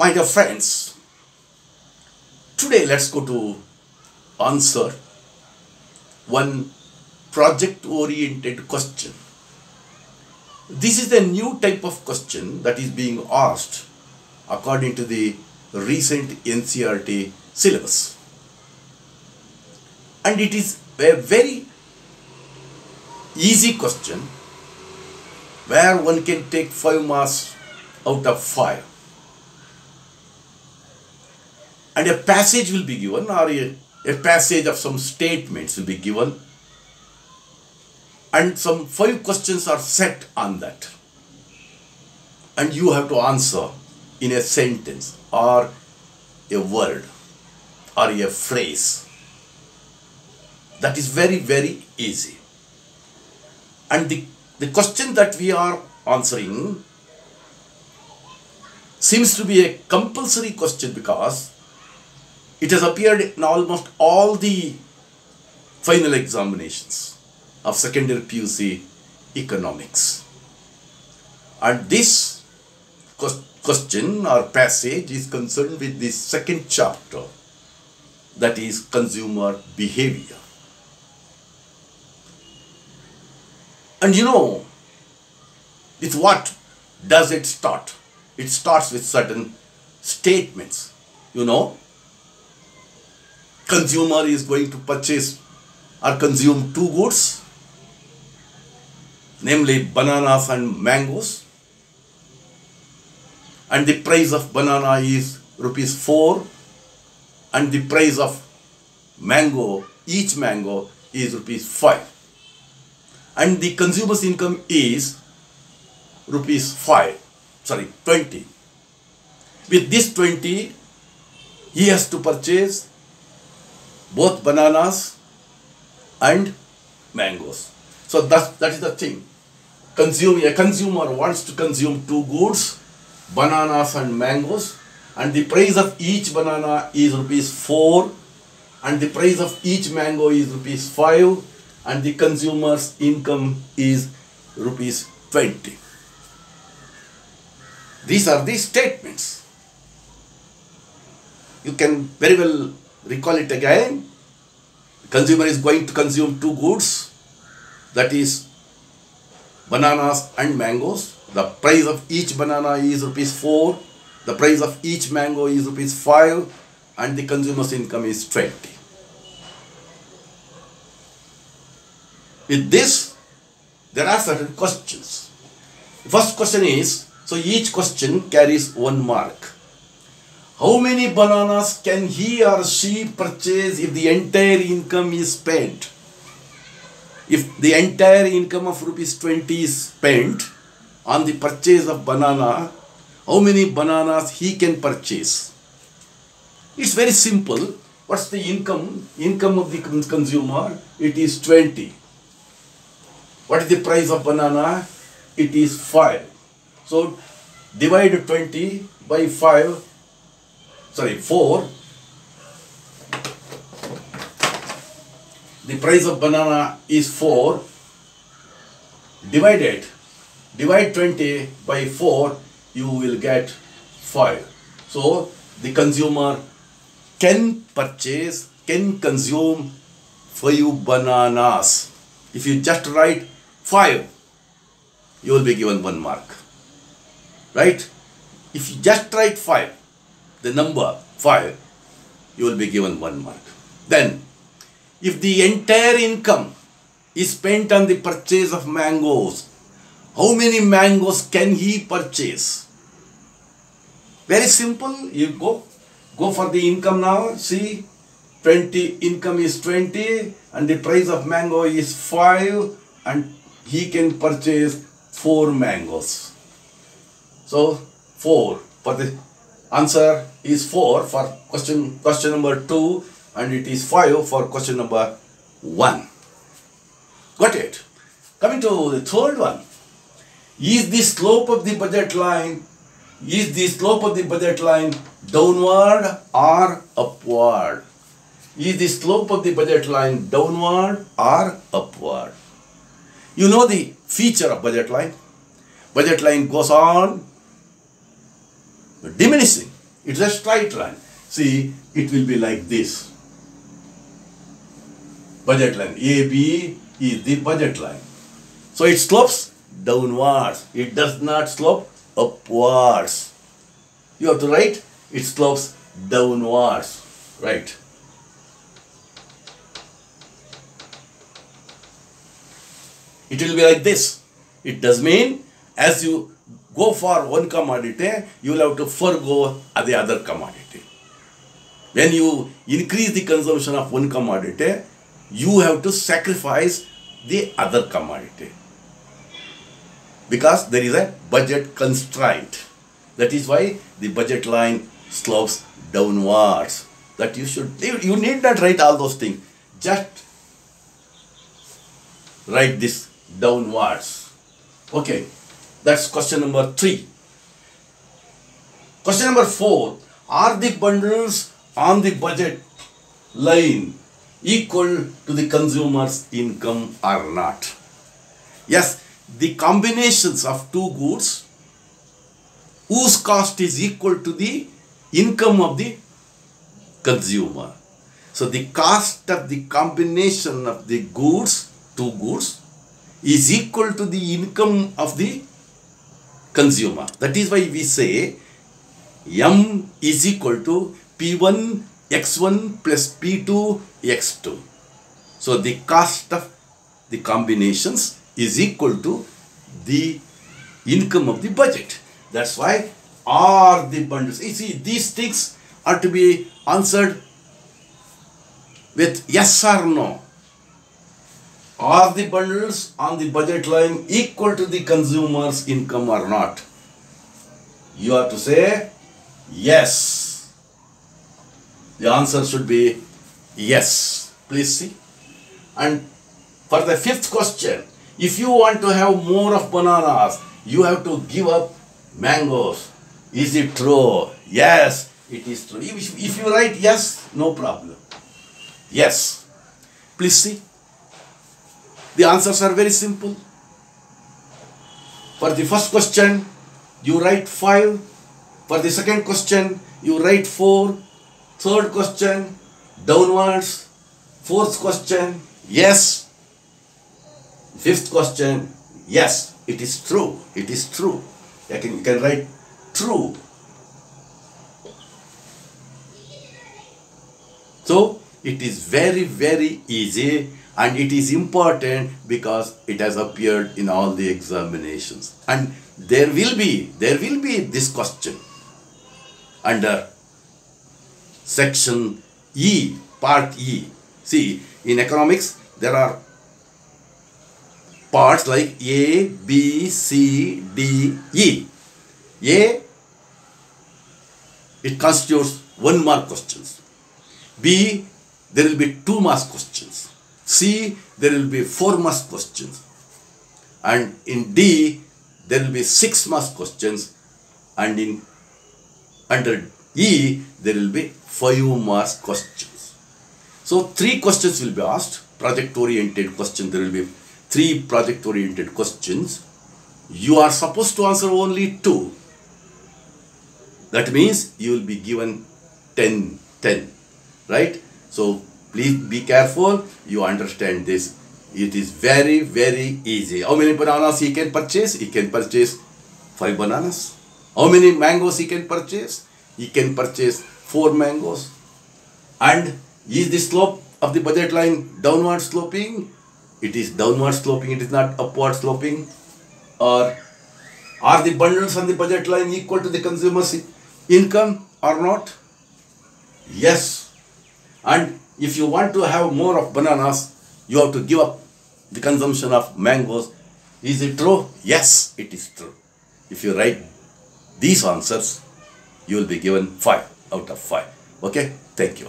My dear friends, today let's go to answer one project oriented question. This is a new type of question that is being asked according to the recent NCERT syllabus. And it is a very easy question where one can take 5 marks out of 5 and a passage will be given or a, a passage of some statements will be given. And some five questions are set on that. And you have to answer in a sentence or a word or a phrase. That is very very easy. And the, the question that we are answering seems to be a compulsory question because it has appeared in almost all the final examinations of secondary PUC economics. And this question or passage is concerned with the second chapter that is consumer behavior. And you know, with what does it start? It starts with certain statements. You know, consumer is going to purchase or consume two goods, namely bananas and mangoes. And the price of banana is rupees 4 and the price of mango, each mango is rupees 5 and the consumer's income is rupees 5 sorry 20 with this 20 he has to purchase both bananas and mangoes so that that is the thing consume a consumer wants to consume two goods bananas and mangoes and the price of each banana is rupees 4 and the price of each mango is rupees 5 and the consumer's income is rupees 20. These are the statements. You can very well recall it again. Consumer is going to consume two goods that is bananas and mangoes. The price of each banana is rupees 4. The price of each mango is rupees 5 and the consumer's income is 20. With this, there are certain questions. First question is, so each question carries one mark. How many bananas can he or she purchase if the entire income is spent? If the entire income of rupees 20 is spent on the purchase of banana, how many bananas he can purchase? It's very simple. What's the income? Income of the consumer? It is 20. What is the price of banana? It is 5. So divide 20 by 5, sorry 4. The price of banana is 4. Divide it. Divide 20 by 4, you will get 5. So the consumer can purchase, can consume 5 bananas. If you just write 5, you will be given 1 mark. Right? If you just write 5, the number 5, you will be given 1 mark. Then, if the entire income is spent on the purchase of mangoes, how many mangoes can he purchase? Very simple. You go, go for the income now. See, 20 income is 20 and the price of mango is 5 and he can purchase 4 mangoes. So 4 for the answer is 4 for question question number 2 and it is 5 for question number 1. Got it? Coming to the third one. Is the slope of the budget line is the slope of the budget line downward or upward? Is the slope of the budget line downward or upward? You know the feature of budget line. Budget line goes on diminishing It's a straight line. See, it will be like this. Budget line. AB is the budget line. So it slopes downwards. It does not slope upwards. You have to write it slopes downwards. Right. It will be like this. It does mean as you go for one commodity, you will have to forego the other commodity. When you increase the consumption of one commodity, you have to sacrifice the other commodity because there is a budget constraint. That is why the budget line slopes downwards. That you should, you need not write all those things. Just write this downwards. Okay, that's question number three. Question number four, are the bundles on the budget line equal to the consumer's income or not? Yes, the combinations of two goods whose cost is equal to the income of the consumer. So the cost of the combination of the goods, two goods, is equal to the income of the consumer. That is why we say M is equal to P1 X1 plus P2 X2. So the cost of the combinations is equal to the income of the budget. That's why are the bundles. You see, these things are to be answered with yes or no. Are the bundles on the budget line equal to the consumer's income or not? You have to say yes. The answer should be yes. Please see. And for the fifth question, if you want to have more of bananas, you have to give up mangoes. Is it true? Yes, it is true. If, you write yes, no problem. Yes. Please see. The answers are very simple. For the first question, you write 5. For the second question, you write 4. Third question, downwards. Fourth question, yes. Fifth question, yes, it is true. It is true. You can, you can write true. So, it is very, very easy and it is important because it has appeared in all the examinations. And there will be, there will be this question under section E, part E. See, in economics, there are parts like A, B, C, D, E. A, it constitutes one mark questions. B, there will be two mark questions. C, there will be four mark questions. And in D, there will be six mark questions. And in under E, there will be five mark questions. So three questions will be asked. Project oriented question, there will be three project oriented questions. You are supposed to answer only two. That means you will be given 10, 10, right? So please be careful, you understand this. It is very, very easy. How many bananas he can purchase? He can purchase 5 bananas. How many mangoes he can purchase? He can purchase 4 mangoes. And is the slope of the budget line downward sloping? It is downward sloping, it is not upward sloping. Or are the bundles on the budget line equal to the consumer's income or not? Yes. And if you want to have more of bananas, you have to give up the consumption of mangoes. Is it true? Yes, it is true. If you write these answers, you will be given 5 out of 5. Okay? Thank you.